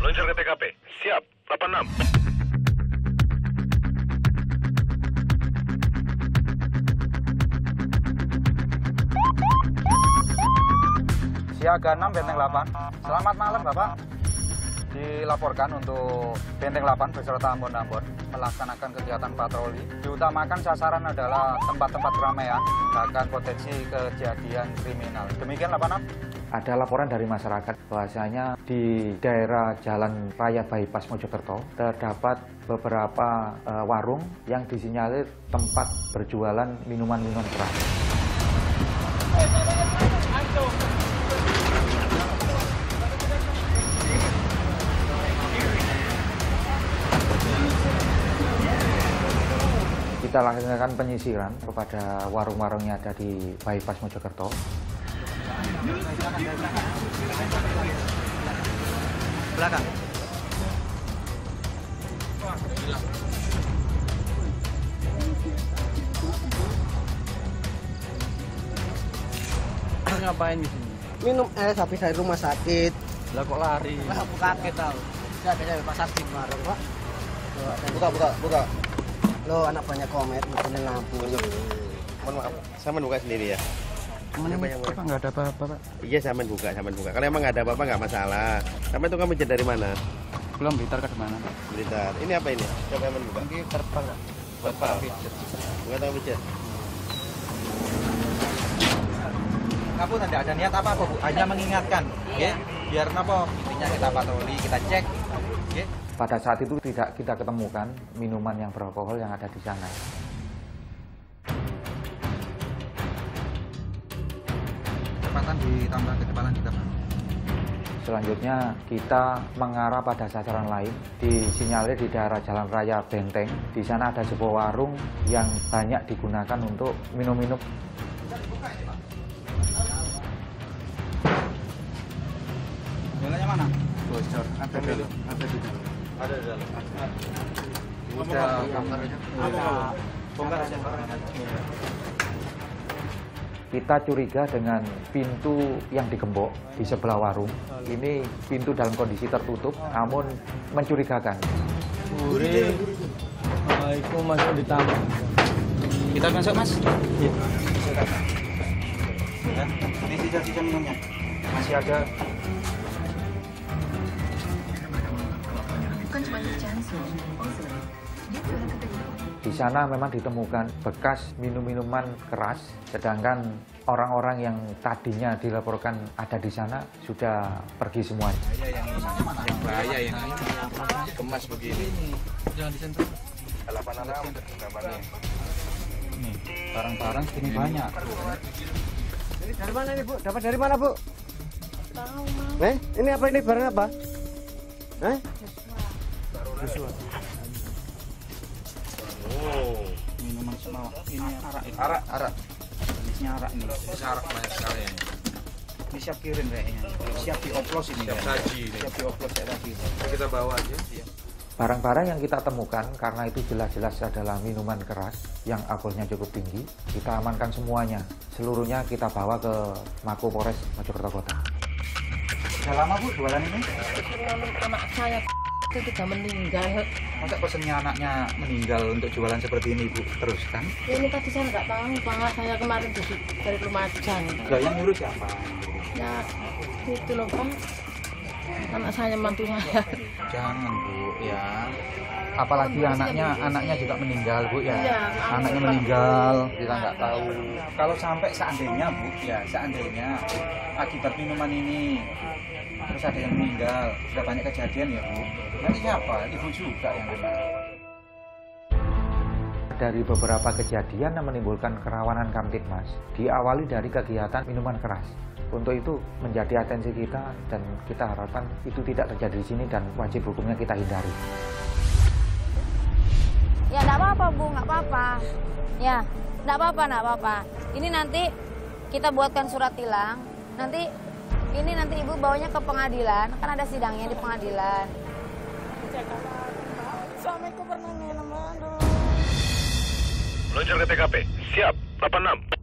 Meluncur ke TKP. Siap, 86. Siaga 6 Benteng 8. Selamat malam Bapak. Dilaporkan untuk Benteng 8 beserta Ambon-Ambon melaksanakan kegiatan patroli. Diutamakan sasaran adalah tempat-tempat keramaian, bahkan potensi kejadian kriminal. Demikian 86. Ada laporan dari masyarakat bahwasanya di daerah Jalan Raya Bypass Mojokerto terdapat beberapa eh, warung yang disinyalir tempat berjualan minuman-minuman keras. Kita laksanakan penyisiran kepada warung-warung yang ada di Bypass Mojokerto. Belakang. Ngapain di sini? Minum es habis dari rumah sakit. Lah kok lari? Lah aku kaget tau. Ya biasa pasar di warung pak buka buka buka. Lo anak banyak komet ngikutin lampu. Mohon maaf, saya buka sendiri ya. Temen Siapa yang apa nggak ada apa-apa pak Iya, saya buka, saya buka. Kalau emang nggak ada apa-apa nggak masalah. Sama itu kamu dari mana? belum blitar ke mana Blitar. Ini apa ini? Siapa yang buka? ini terpal Terpal. Bukan tahu pijat. Kamu tidak ada niat apa-apa Bu, hanya mengingatkan, ya. Biar apa? Intinya kita patroli, kita cek, ya. Pada saat itu tidak kita ketemukan minuman yang beralkohol yang ada di sana. Kecepatan ditambah kecepatan ditambah. Selanjutnya kita mengarah pada sasaran lain disinyalir di daerah Jalan Raya Benteng. Di sana ada sebuah warung yang banyak digunakan untuk minum-minum Jalannya mana? Bocor. Ada di dalam. Ada di dalam. Ada di dalam. Udah gambarnya. Ada. Bongkar aja. Kita curiga dengan pintu yang digembok di sebelah warung. Ini pintu dalam kondisi tertutup, namun mencurigakan. Masuk di tamu Kita masuk mas. Iya. Ya, ini sisa-sisa minumnya. Masih ada. bukan cuma hujan sih. Di sana memang ditemukan bekas minum-minuman keras, sedangkan orang-orang yang tadinya dilaporkan ada di sana sudah pergi semuanya. Bahaya yang kemas begini. jangan disentuh 86 gambarnya. Nih, barang-barang segini banyak. ini dari mana ini bu? Dapat dari mana bu? Tahu eh ini apa? Ini barang apa? Eh Oh, Minuman semua ini arak ini. arak, arak. Jenisnya arak ini. Arak banyak sekali ya. Ini siap kirim kayaknya. Siap dioplos ini. Siap saji ini. Siap dioplos kayak tadi. Kita bawa aja. Barang-barang yang kita temukan karena itu jelas-jelas adalah minuman keras yang alkoholnya cukup tinggi, kita amankan semuanya. Seluruhnya kita bawa ke Mako Polres Mojokerto Kota. Sudah lama Bu jualan ini? anak saya itu sudah meninggal. Masa pesennya anaknya meninggal untuk jualan seperti ini Bu? Terus kan? Ini tadi saya nggak tahu banget saya kemarin dari dari Lumajang. Lah yang nyuruh siapa? Ya itu loh kan anak saya mantu saya. Jangan Bu ya. Apalagi anaknya anaknya juga meninggal Bu ya. Iya, Anaknya meninggal, kita nggak tahu. Kalau sampai seandainya Bu, ya seandainya akibat minuman ini terus ada yang meninggal, sudah banyak kejadian ya Bu. Nanti siapa? Ibu juga yang kena. Dari beberapa kejadian yang menimbulkan kerawanan Kamtipmas diawali dari kegiatan minuman keras. Untuk itu menjadi atensi kita dan kita harapkan itu tidak terjadi di sini dan wajib hukumnya kita hindari. Ya enggak apa-apa Bu, enggak apa-apa. Ya, enggak apa-apa, enggak apa-apa. Ini nanti kita buatkan surat tilang. Nanti ini nanti Ibu bawanya ke pengadilan, kan ada sidangnya di pengadilan. Meluncur ke TKP. Siap, 86.